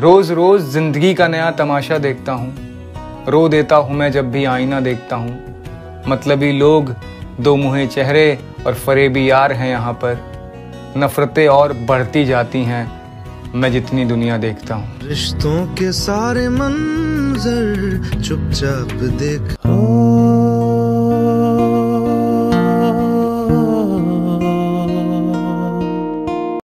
रोज रोज ज़िंदगी का नया तमाशा देखता हूँ। रो देता हूँ मैं जब भी आईना देखता हूँ। मतलबी लोग, दो मुहे चेहरे और फरेबी यार हैं यहाँ पर। नफरतें और बढ़ती जाती हैं, मैं जितनी दुनिया देखता हूँ। रिश्तों के सारे मंजर चुपचाप देख